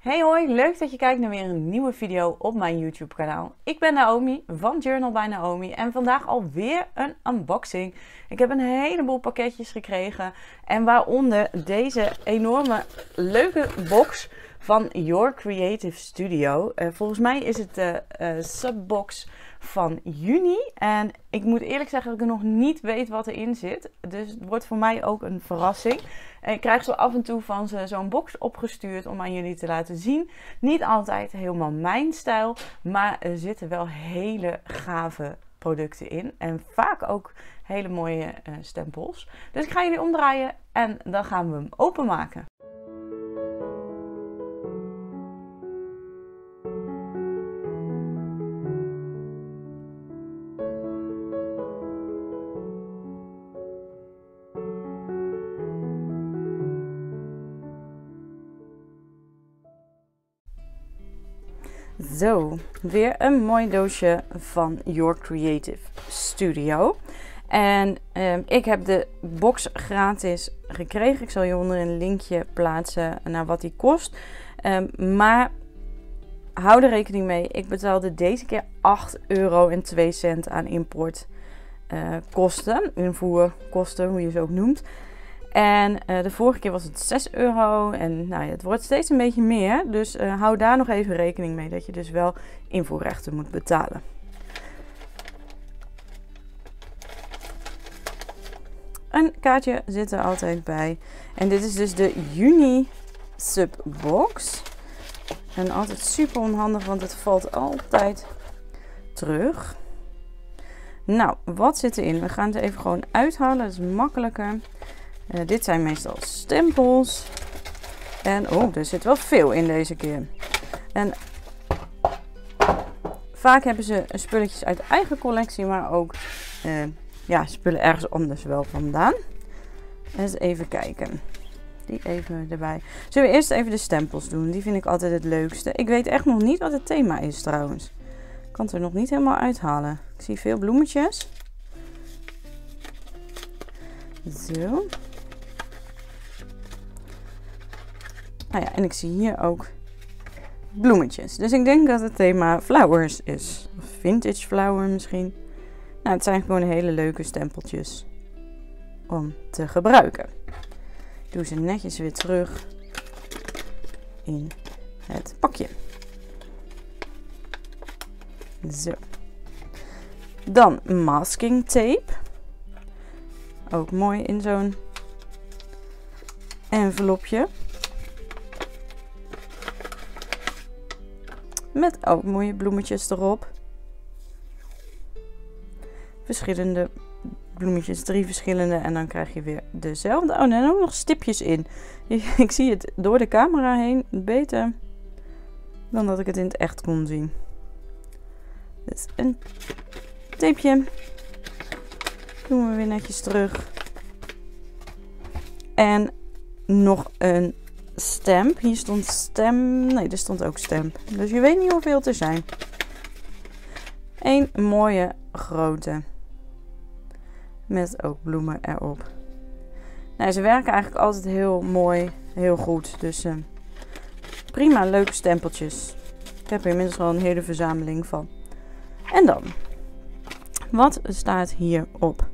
Hey hoi, leuk dat je kijkt naar weer een nieuwe video op mijn YouTube kanaal. Ik ben Naomi van Journal by Naomi en vandaag alweer een unboxing. Ik heb een heleboel pakketjes gekregen en waaronder deze enorme leuke box van Your Creative Studio. Uh, volgens mij is het de uh, subbox van juni. En ik moet eerlijk zeggen dat ik nog niet weet wat erin zit. Dus het wordt voor mij ook een verrassing. Ik krijg zo af en toe van ze zo'n box opgestuurd om aan jullie te laten zien. Niet altijd helemaal mijn stijl, maar er zitten wel hele gave producten in. En vaak ook hele mooie uh, stempels. Dus ik ga jullie omdraaien en dan gaan we hem openmaken. Zo, weer een mooi doosje van Your Creative Studio. En um, ik heb de box gratis gekregen. Ik zal je onder een linkje plaatsen naar wat die kost. Um, maar hou er rekening mee. Ik betaalde deze keer 8 euro en 2 cent aan importkosten. Uh, invoerkosten, hoe je ze ook noemt. En uh, de vorige keer was het 6 euro. En nou ja, het wordt steeds een beetje meer. Dus uh, hou daar nog even rekening mee dat je dus wel invoerrechten moet betalen. Een kaartje zit er altijd bij. En dit is dus de Juni Subbox. En altijd super onhandig, want het valt altijd terug. Nou, wat zit erin? We gaan het even gewoon uithalen. Dat is makkelijker. Uh, dit zijn meestal stempels. En oh, er zit wel veel in deze keer. En vaak hebben ze spulletjes uit eigen collectie, maar ook uh, ja, spullen ergens anders wel vandaan. Eens even kijken. Die even erbij. Zullen we eerst even de stempels doen? Die vind ik altijd het leukste. Ik weet echt nog niet wat het thema is trouwens. Ik kan het er nog niet helemaal uithalen. Ik zie veel bloemetjes. Zo. Nou ja, en ik zie hier ook bloemetjes. Dus ik denk dat het thema flowers is. Of vintage flower misschien. Nou, het zijn gewoon hele leuke stempeltjes om te gebruiken. Ik doe ze netjes weer terug in het pakje. Zo. Dan masking tape. Ook mooi in zo'n envelopje. Met ook mooie bloemetjes erop. Verschillende bloemetjes, drie verschillende. En dan krijg je weer dezelfde. Oh, en ook nog stipjes in. Ik zie het door de camera heen beter dan dat ik het in het echt kon zien. Dus een tapeje. Doen we weer netjes terug. En nog een stamp. Hier stond stem. Nee, er stond ook stamp. Dus je weet niet hoeveel er zijn. Een mooie grote. Met ook bloemen erop. Nou, ze werken eigenlijk altijd heel mooi, heel goed. Dus uh, prima, leuke stempeltjes. Ik heb er inmiddels al een hele verzameling van. En dan, wat staat hierop?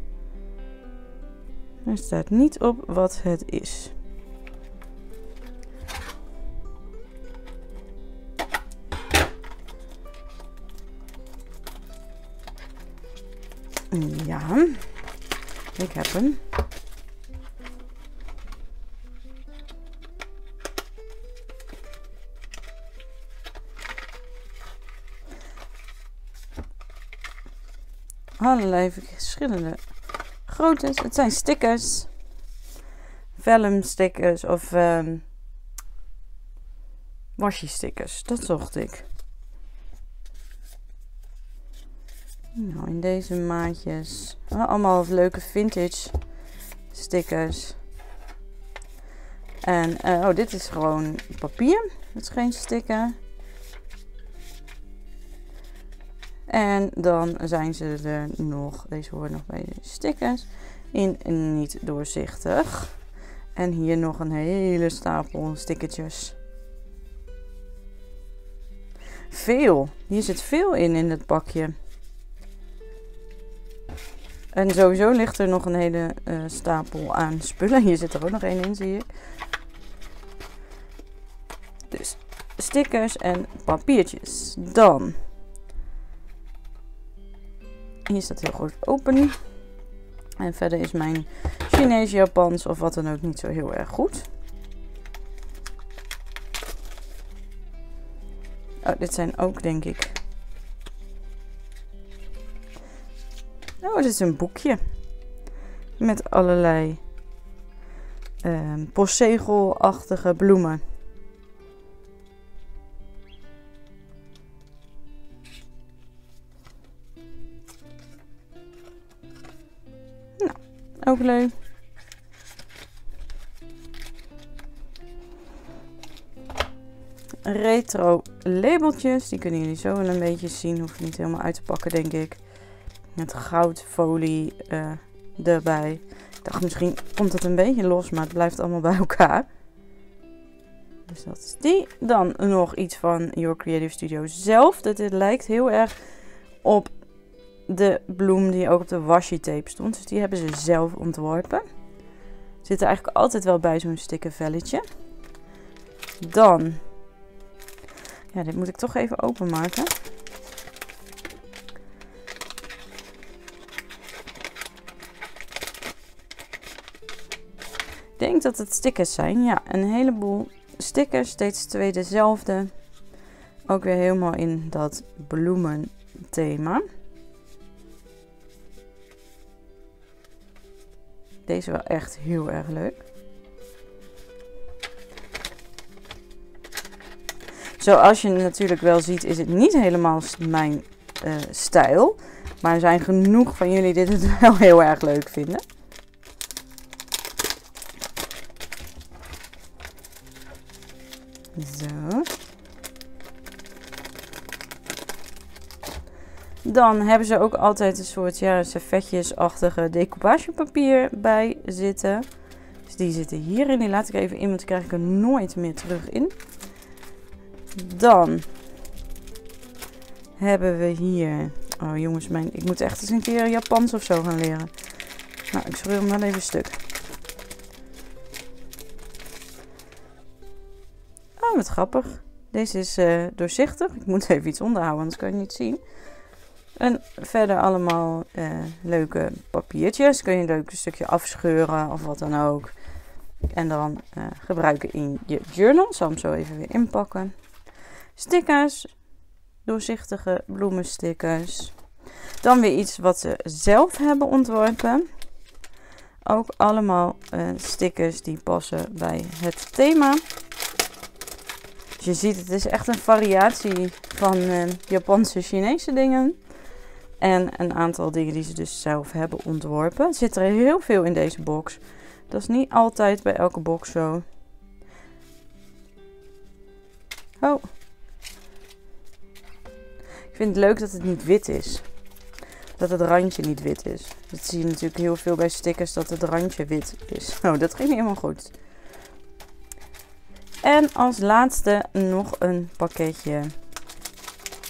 Er staat niet op wat het is. Ja, ik heb hem. Allerlei verschillende groottes. Het zijn stickers. Vellum stickers of um, washi stickers. Dat zocht ik. Nou, in deze maatjes. Oh, allemaal leuke vintage stickers. En uh, oh, dit is gewoon papier. Het is geen sticker. En dan zijn ze er nog, deze horen nog bij de stickers, in niet doorzichtig. En hier nog een hele stapel stickertjes. veel. Hier zit veel in in het pakje. En sowieso ligt er nog een hele uh, stapel aan spullen. Hier zit er ook nog één in, zie ik. Dus stickers en papiertjes. Dan. Hier staat heel goed open. En verder is mijn Chinees, Japans of wat dan ook niet zo heel erg goed. Oh, dit zijn ook denk ik. Dit is een boekje. Met allerlei uh, postzegelachtige bloemen. Nou, ook leuk. retro labeltjes. Die kunnen jullie zo wel een beetje zien. Hoef je niet helemaal uit te pakken, denk ik. Met goudfolie uh, erbij. Ik dacht, misschien komt het een beetje los, maar het blijft allemaal bij elkaar. Dus dat is die. Dan nog iets van Your Creative Studio zelf. Dat dit lijkt heel erg op de bloem die ook op de washi tape stond. Dus die hebben ze zelf ontworpen. Zit er eigenlijk altijd wel bij zo'n sticker velletje. Dan ja, dit moet ik toch even openmaken. Denk dat het stickers zijn. Ja, een heleboel stickers. Steeds twee dezelfde. Ook weer helemaal in dat bloemen thema. Deze wel echt heel erg leuk. Zoals je natuurlijk wel ziet, is het niet helemaal mijn uh, stijl. Maar er zijn genoeg van jullie die het wel heel erg leuk vinden. Zo. Dan hebben ze ook altijd een soort ja, servetjesachtige decoupagepapier bij zitten. Dus die zitten hierin. Die laat ik even in, want die krijg ik er nooit meer terug in. Dan hebben we hier... Oh jongens, mijn, ik moet echt eens een keer Japans of zo gaan leren. Nou, ik schreeuw hem wel even stuk. Oh, wat grappig. Deze is uh, doorzichtig. Ik moet even iets onderhouden, anders kan je niet zien. En verder allemaal uh, leuke papiertjes. Kun je een leuk stukje afscheuren of wat dan ook. En dan uh, gebruiken in je journal. Ik zal hem zo even weer inpakken. Stickers, doorzichtige bloemenstickers. Dan weer iets wat ze zelf hebben ontworpen. Ook allemaal stickers die passen bij het thema. Je ziet, het is echt een variatie van uh, Japanse, Chinese dingen. En een aantal dingen die ze dus zelf hebben ontworpen. Zit er heel veel in deze box. Dat is niet altijd bij elke box zo. Oh, ik vind het leuk dat het niet wit is. Dat het randje niet wit is. Dat zie je natuurlijk heel veel bij stickers dat het randje wit is. Oh, dat ging niet helemaal goed. En als laatste nog een pakketje.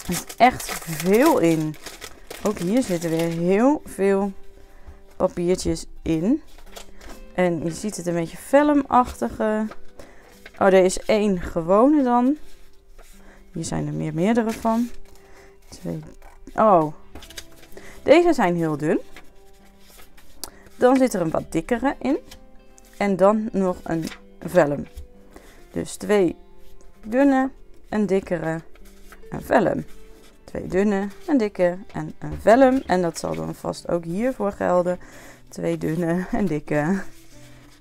Er zit echt veel in. Ook hier zitten weer heel veel papiertjes in. En je ziet het een beetje filmachtige. Oh, er is één gewone dan. Hier zijn er meer meerdere van. Twee. Oh. Deze zijn heel dun. Dan zit er een wat dikkere in. En dan nog een vellum. Dus twee dunne, een dikkere, een vellum. Twee dunne, een dikke en een vellum. En dat zal dan vast ook hiervoor gelden. Twee dunne, een dikke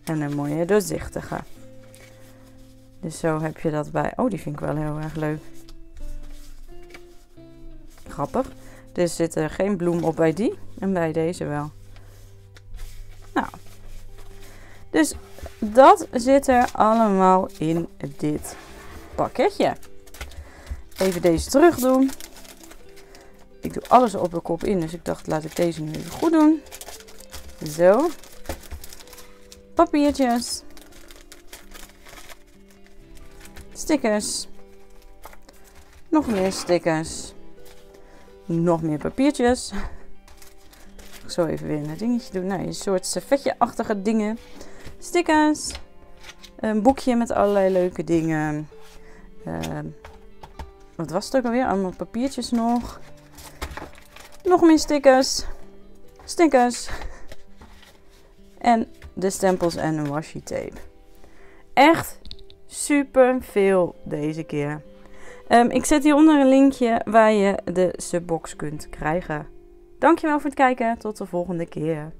en een mooie doorzichtige. Dus zo heb je dat bij. Oh, die vind ik wel heel erg leuk grappig. Er zit er geen bloem op bij die en bij deze wel. Nou, dus dat zit er allemaal in dit pakketje. Even deze terug doen. Ik doe alles op de kop in, dus ik dacht laat ik deze nu even goed doen. Zo. Papiertjes. Nog meer stickers. Nog meer papiertjes. Ik zo even weer een dingetje doen. Nou, een soort servetje-achtige dingen. Stickers. Een boekje met allerlei leuke dingen. Ehm, wat was het ook alweer? Allemaal papiertjes nog. Nog meer stickers. Stickers. En de stempels en een washi tape. Echt super veel deze keer. Ehm, ik zet hieronder een linkje waar je de subbox kunt krijgen. Dankjewel voor het kijken. Tot de volgende keer.